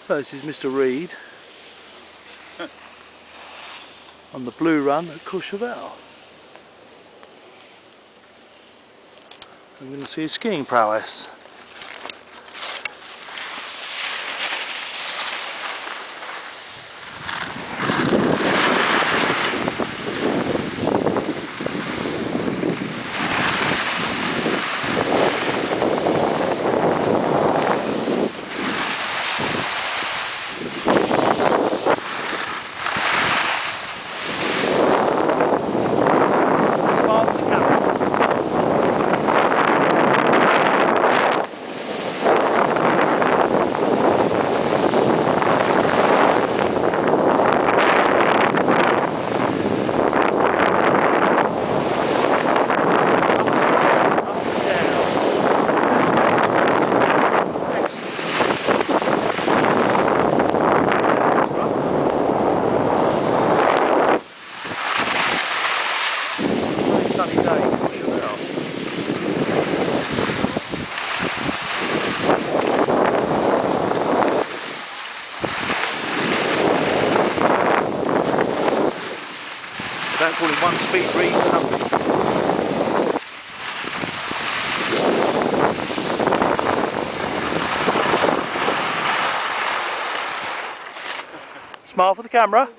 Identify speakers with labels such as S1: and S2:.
S1: So this is Mr Reed on the blue run at Courchevel. I'm going to see his skiing prowess. Sunny day. Don't call it one speed read. Smile for the camera.